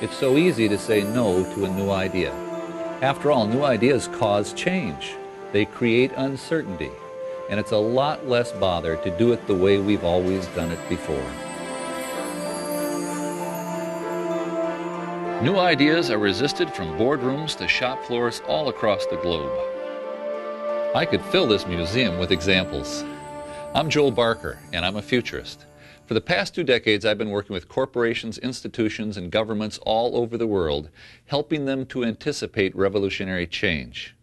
It's so easy to say no to a new idea. After all, new ideas cause change. They create uncertainty. And it's a lot less bother to do it the way we've always done it before. New ideas are resisted from boardrooms to shop floors all across the globe. I could fill this museum with examples. I'm Joel Barker, and I'm a futurist. For the past two decades, I've been working with corporations, institutions, and governments all over the world, helping them to anticipate revolutionary change.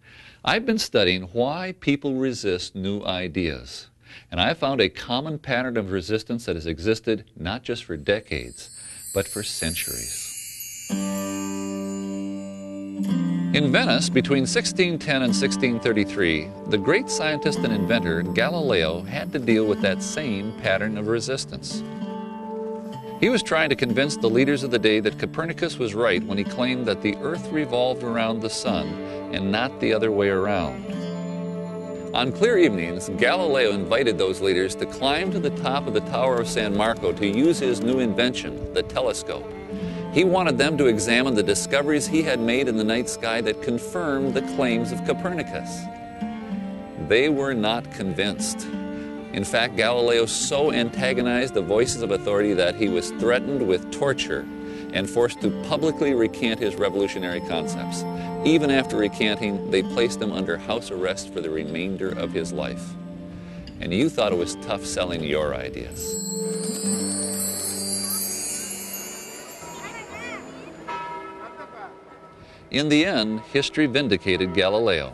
I've been studying why people resist new ideas, and I have found a common pattern of resistance that has existed not just for decades, but for centuries. In Venice, between 1610 and 1633, the great scientist and inventor Galileo had to deal with that same pattern of resistance. He was trying to convince the leaders of the day that Copernicus was right when he claimed that the Earth revolved around the Sun and not the other way around. On clear evenings, Galileo invited those leaders to climb to the top of the Tower of San Marco to use his new invention, the telescope. He wanted them to examine the discoveries he had made in the night sky that confirmed the claims of Copernicus. They were not convinced. In fact, Galileo so antagonized the voices of authority that he was threatened with torture and forced to publicly recant his revolutionary concepts. Even after recanting, they placed him under house arrest for the remainder of his life. And you thought it was tough selling your ideas. In the end, history vindicated Galileo.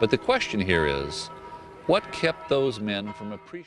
But the question here is, what kept those men from appreciating